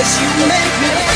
Cause you make me